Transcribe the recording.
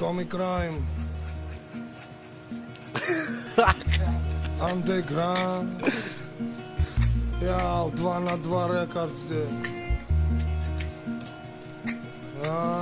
Comic Crime. Underground. Jao, dva na dva rekord. A,